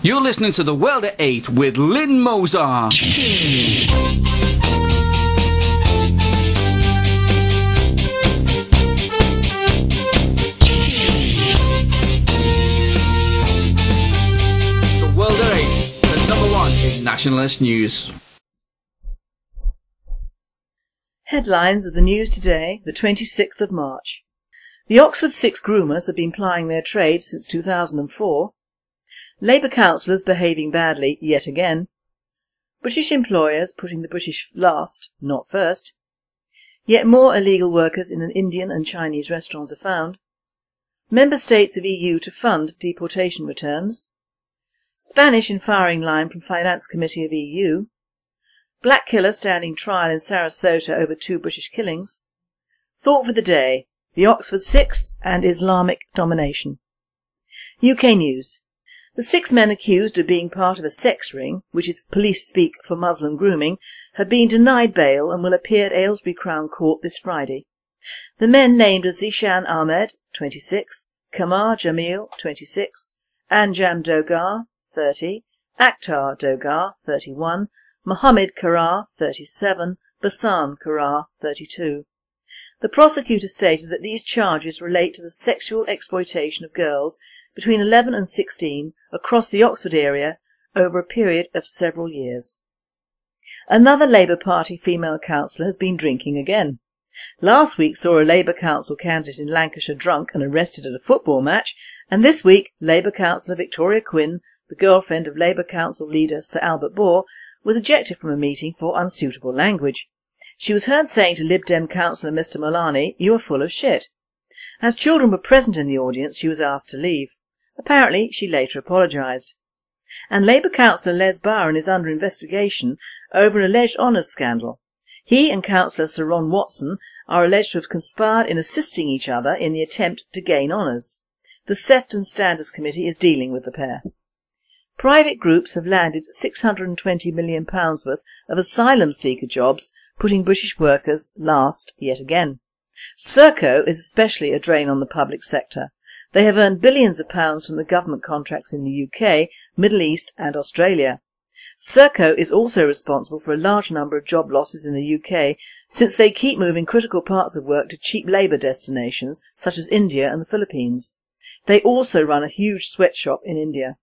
You're listening to The World at 8 with Lynne Mozar. The World at 8, the number one in nationalist news. Headlines of the news today, the 26th of March. The Oxford Six groomers have been plying their trade since 2004. Labour councillors behaving badly yet again. British employers putting the British last, not first. Yet more illegal workers in an Indian and Chinese restaurants are found. Member states of EU to fund deportation returns. Spanish in firing line from Finance Committee of EU. Black killer standing trial in Sarasota over two British killings. Thought for the day, the Oxford Six and Islamic domination. UK News. The six men accused of being part of a sex ring, which is police speak for Muslim grooming, have been denied bail and will appear at Aylesbury Crown Court this Friday. The men named are Zeeshan Ahmed, 26, Kamar Jamil, 26, Anjum Dogar, 30, Akhtar Dogar, 31, Mohammed Karrar, 37, Bassam Karrar, 32. The prosecutor stated that these charges relate to the sexual exploitation of girls between 11 and 16 across the Oxford area over a period of several years. Another Labour Party female councillor has been drinking again. Last week saw a Labour Council candidate in Lancashire drunk and arrested at a football match, and this week Labour councillor Victoria Quinn, the girlfriend of Labour Council leader Sir Albert Bourke, was ejected from a meeting for unsuitable language. She was heard saying to Lib Dem councillor Mr Malani, you are full of shit. As children were present in the audience, she was asked to leave. Apparently she later apologised. And Labour councillor Les Barron is under investigation over an alleged honours scandal. He and councillor Sir Ron Watson are alleged to have conspired in assisting each other in the attempt to gain honours. The Sefton Standards Committee is dealing with the pair. Private groups have landed £620 million worth of asylum seeker jobs, putting British workers last yet again. Serco is especially a drain on the public sector. They have earned billions of pounds from the government contracts in the UK, Middle East and Australia. Serco is also responsible for a large number of job losses in the UK since they keep moving critical parts of work to cheap labour destinations such as India and the Philippines. They also run a huge sweatshop in India.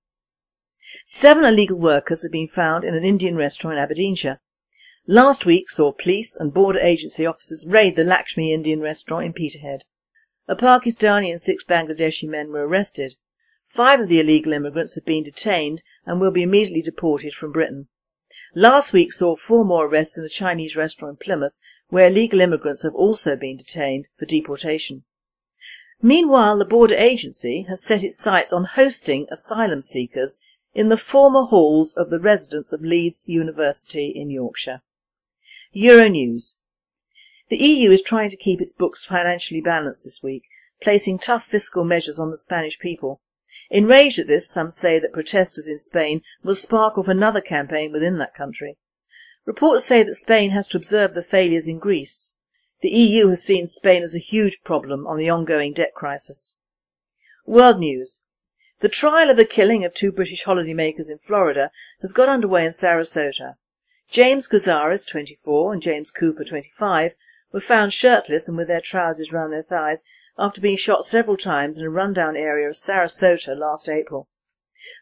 Seven illegal workers have been found in an Indian restaurant in Aberdeenshire. Last week saw police and border agency officers raid the Lakshmi Indian restaurant in Peterhead. A Pakistani and six Bangladeshi men were arrested. Five of the illegal immigrants have been detained and will be immediately deported from Britain. Last week saw four more arrests in a Chinese restaurant in Plymouth where illegal immigrants have also been detained for deportation. Meanwhile, the border agency has set its sights on hosting asylum seekers in the former halls of the residence of Leeds University in Yorkshire. Euronews the EU is trying to keep its books financially balanced this week, placing tough fiscal measures on the Spanish people. Enraged at this, some say that protesters in Spain will spark off another campaign within that country. Reports say that Spain has to observe the failures in Greece. The EU has seen Spain as a huge problem on the ongoing debt crisis. World News The trial of the killing of two British holidaymakers in Florida has got underway in Sarasota. James Kouzaris, 24, and James Cooper, 25, were found shirtless and with their trousers round their thighs after being shot several times in a rundown area of Sarasota last April.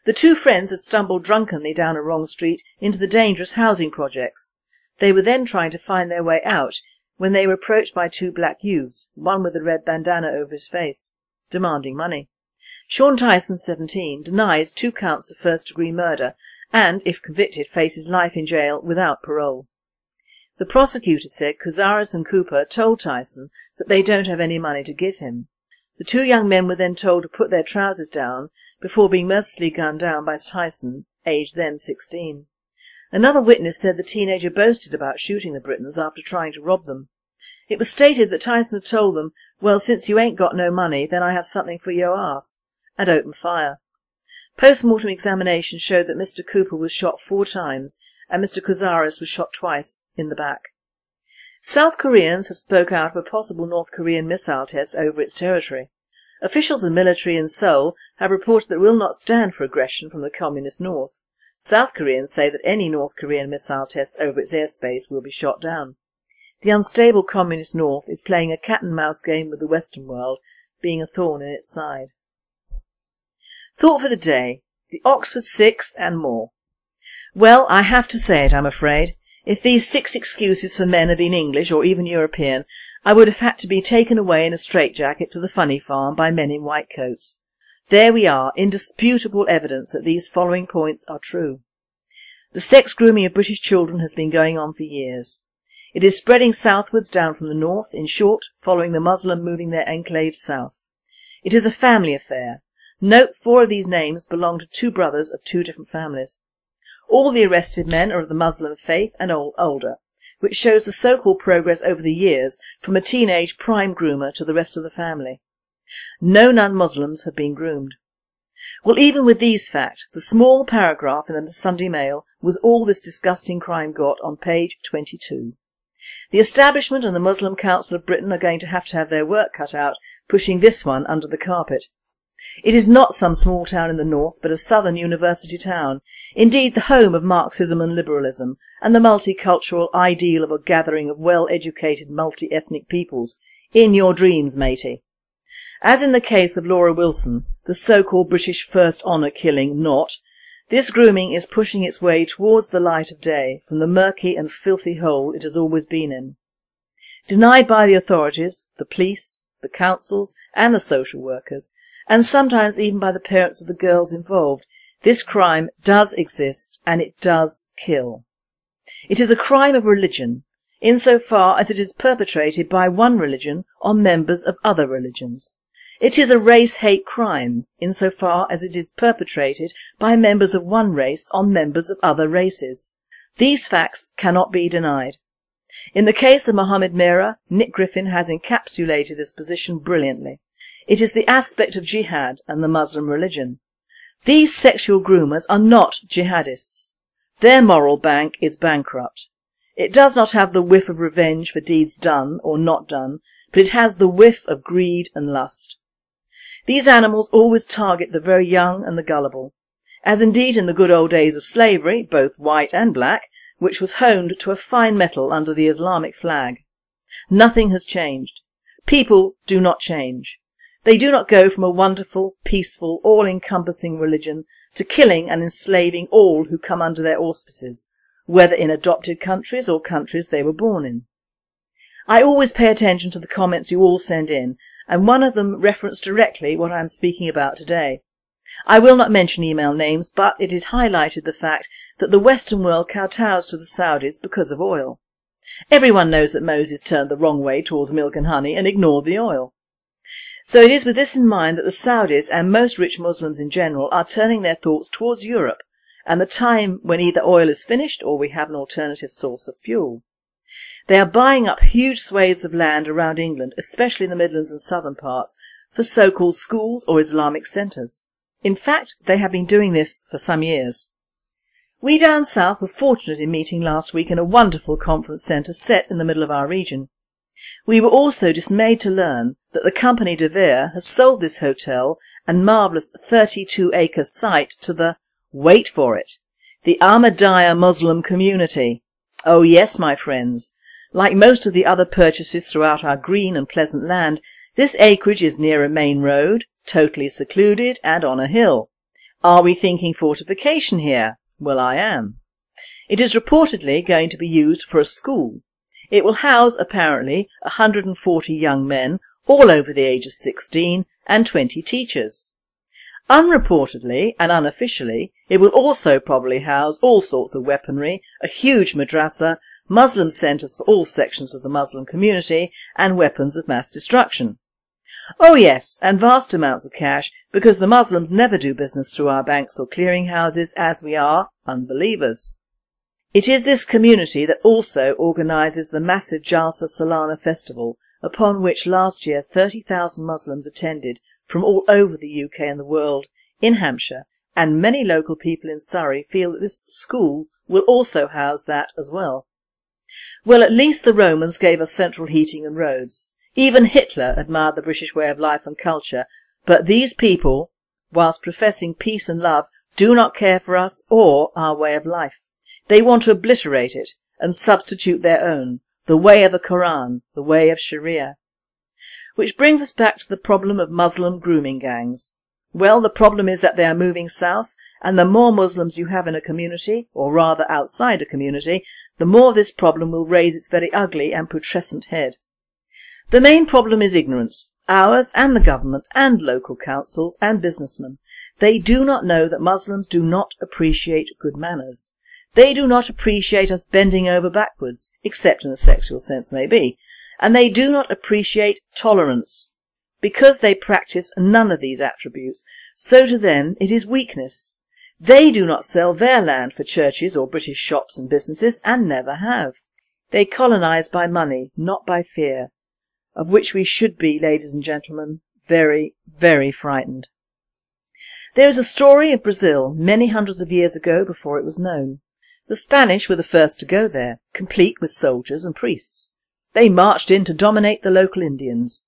The two friends had stumbled drunkenly down a wrong street into the dangerous housing projects. They were then trying to find their way out when they were approached by two black youths, one with a red bandana over his face, demanding money. Shawn Tyson, 17, denies two counts of first-degree murder and, if convicted, faces life in jail without parole. The prosecutor said Kouzaris and Cooper told Tyson that they don't have any money to give him. The two young men were then told to put their trousers down before being mercilessly gunned down by Tyson, aged then 16. Another witness said the teenager boasted about shooting the Britons after trying to rob them. It was stated that Tyson had told them, well, since you ain't got no money, then I have something for your ass, and opened fire. Post-mortem examination showed that Mr Cooper was shot four times and Mr Kouzaris was shot twice in the back. South Koreans have spoke out of a possible North Korean missile test over its territory. Officials and military in Seoul have reported that it will not stand for aggression from the communist north. South Koreans say that any North Korean missile tests over its airspace will be shot down. The unstable communist north is playing a cat and mouse game with the western world, being a thorn in its side. Thought for the day, the Oxford Six and more. Well, I have to say it, I'm afraid. If these six excuses for men had been English or even European, I would have had to be taken away in a straitjacket to the funny farm by men in white coats. There we are, indisputable evidence that these following points are true. The sex grooming of British children has been going on for years. It is spreading southwards down from the north, in short, following the Muslim moving their enclaves south. It is a family affair. Note four of these names belong to two brothers of two different families. All the arrested men are of the Muslim faith and all older, which shows the so-called progress over the years from a teenage prime groomer to the rest of the family. No non-Muslims have been groomed. Well, even with these facts, the small paragraph in the Sunday Mail was all this disgusting crime got on page 22. The establishment and the Muslim Council of Britain are going to have to have their work cut out pushing this one under the carpet. It is not some small town in the north, but a southern university town, indeed the home of Marxism and liberalism, and the multicultural ideal of a gathering of well-educated multi-ethnic peoples. In your dreams, matey. As in the case of Laura Wilson, the so-called British First Honour killing not, this grooming is pushing its way towards the light of day from the murky and filthy hole it has always been in. Denied by the authorities, the police, the councils and the social workers, and sometimes even by the parents of the girls involved, this crime does exist and it does kill. It is a crime of religion, insofar as it is perpetrated by one religion on members of other religions. It is a race hate crime, insofar as it is perpetrated by members of one race on members of other races. These facts cannot be denied. In the case of Mohammed Merah, Nick Griffin has encapsulated this position brilliantly. It is the aspect of jihad and the Muslim religion. These sexual groomers are not jihadists. Their moral bank is bankrupt. It does not have the whiff of revenge for deeds done or not done, but it has the whiff of greed and lust. These animals always target the very young and the gullible, as indeed in the good old days of slavery, both white and black, which was honed to a fine metal under the Islamic flag. Nothing has changed. People do not change. They do not go from a wonderful, peaceful, all-encompassing religion to killing and enslaving all who come under their auspices, whether in adopted countries or countries they were born in. I always pay attention to the comments you all send in, and one of them referenced directly what I am speaking about today. I will not mention email names, but it is highlighted the fact that the Western world kowtows to the Saudis because of oil. Everyone knows that Moses turned the wrong way towards milk and honey and ignored the oil. So it is with this in mind that the Saudis and most rich Muslims in general are turning their thoughts towards Europe and the time when either oil is finished or we have an alternative source of fuel. They are buying up huge swathes of land around England, especially in the Midlands and southern parts, for so-called schools or Islamic centres. In fact, they have been doing this for some years. We down south were fortunate in meeting last week in a wonderful conference centre set in the middle of our region. We were also dismayed to learn that the company De Vere has sold this hotel and marvellous 32 acre site to the, wait for it, the Ahmadiyya Muslim community. Oh yes, my friends. Like most of the other purchases throughout our green and pleasant land, this acreage is near a main road, totally secluded and on a hill. Are we thinking fortification here? Well, I am. It is reportedly going to be used for a school it will house, apparently, 140 young men, all over the age of 16, and 20 teachers. Unreportedly and unofficially, it will also probably house all sorts of weaponry, a huge madrasa, Muslim centres for all sections of the Muslim community, and weapons of mass destruction. Oh yes, and vast amounts of cash, because the Muslims never do business through our banks or clearing houses as we are unbelievers. It is this community that also organises the massive Jalsa Salana festival upon which last year 30,000 Muslims attended from all over the UK and the world in Hampshire and many local people in Surrey feel that this school will also house that as well. Well at least the Romans gave us central heating and roads. Even Hitler admired the British way of life and culture But these people, whilst professing peace and love, do not care for us or our way of life. They want to obliterate it and substitute their own, the way of the Quran, the way of Sharia. Which brings us back to the problem of Muslim grooming gangs. Well, the problem is that they are moving south, and the more Muslims you have in a community, or rather outside a community, the more this problem will raise its very ugly and putrescent head. The main problem is ignorance, ours and the government and local councils and businessmen. They do not know that Muslims do not appreciate good manners. They do not appreciate us bending over backwards, except in a sexual sense maybe, and they do not appreciate tolerance. Because they practice none of these attributes, so to them it is weakness. They do not sell their land for churches or British shops and businesses, and never have. They colonise by money, not by fear, of which we should be, ladies and gentlemen, very, very frightened. There is a story of Brazil many hundreds of years ago before it was known. The Spanish were the first to go there, complete with soldiers and priests. They marched in to dominate the local Indians.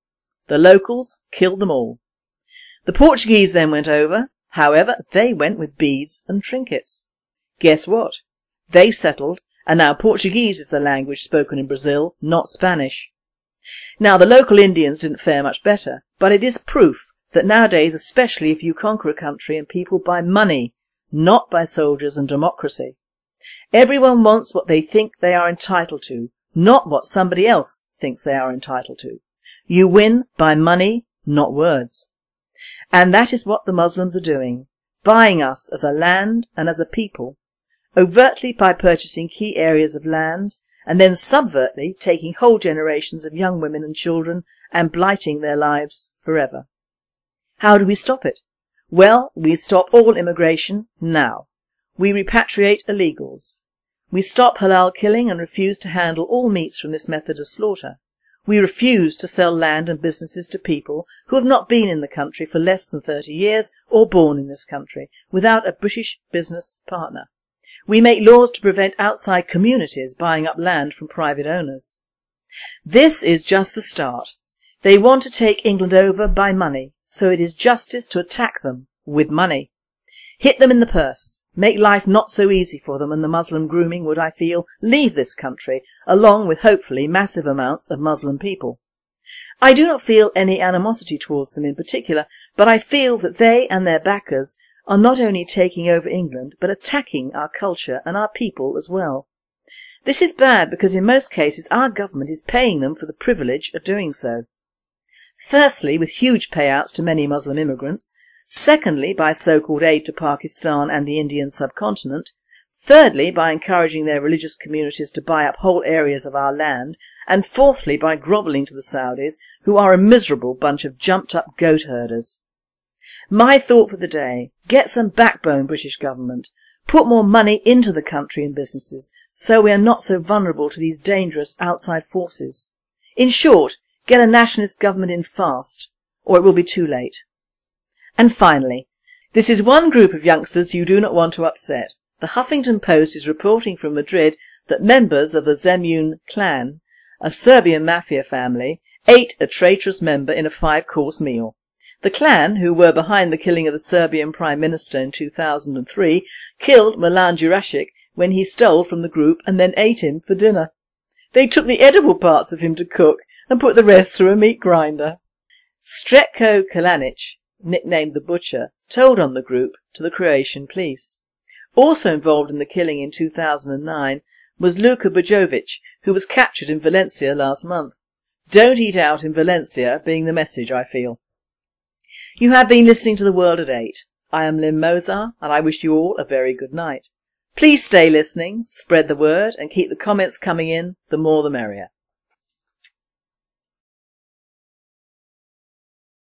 The locals killed them all. The Portuguese then went over, however they went with beads and trinkets. Guess what? They settled and now Portuguese is the language spoken in Brazil, not Spanish. Now the local Indians didn't fare much better, but it is proof that nowadays especially if you conquer a country and people by money, not by soldiers and democracy. Everyone wants what they think they are entitled to, not what somebody else thinks they are entitled to. You win by money, not words. And that is what the Muslims are doing, buying us as a land and as a people, overtly by purchasing key areas of land and then subvertly taking whole generations of young women and children and blighting their lives forever. How do we stop it? Well, we stop all immigration now. We repatriate illegals. We stop halal killing and refuse to handle all meats from this method of slaughter. We refuse to sell land and businesses to people who have not been in the country for less than 30 years or born in this country without a British business partner. We make laws to prevent outside communities buying up land from private owners. This is just the start. They want to take England over by money, so it is justice to attack them with money. Hit them in the purse. Make life not so easy for them and the Muslim grooming would, I feel, leave this country, along with hopefully massive amounts of Muslim people. I do not feel any animosity towards them in particular, but I feel that they and their backers are not only taking over England, but attacking our culture and our people as well. This is bad because in most cases our government is paying them for the privilege of doing so. Firstly, with huge payouts to many Muslim immigrants, secondly by so-called aid to Pakistan and the Indian subcontinent, thirdly by encouraging their religious communities to buy up whole areas of our land, and fourthly by grovelling to the Saudis, who are a miserable bunch of jumped-up goat herders. My thought for the day, get some backbone British government, put more money into the country and businesses, so we are not so vulnerable to these dangerous outside forces. In short, get a nationalist government in fast, or it will be too late. And finally, this is one group of youngsters you do not want to upset. The Huffington Post is reporting from Madrid that members of the Zemun clan, a Serbian mafia family, ate a traitorous member in a five-course meal. The clan, who were behind the killing of the Serbian Prime Minister in 2003, killed Milan Jurasic when he stole from the group and then ate him for dinner. They took the edible parts of him to cook and put the rest through a meat grinder. Sretko Kalinic, nicknamed the Butcher, told on the group to the Croatian police. Also involved in the killing in 2009 was Luka Bojovic, who was captured in Valencia last month. Don't eat out in Valencia being the message, I feel. You have been listening to The World at 8. I am Lynne Mozar and I wish you all a very good night. Please stay listening, spread the word and keep the comments coming in, the more the merrier.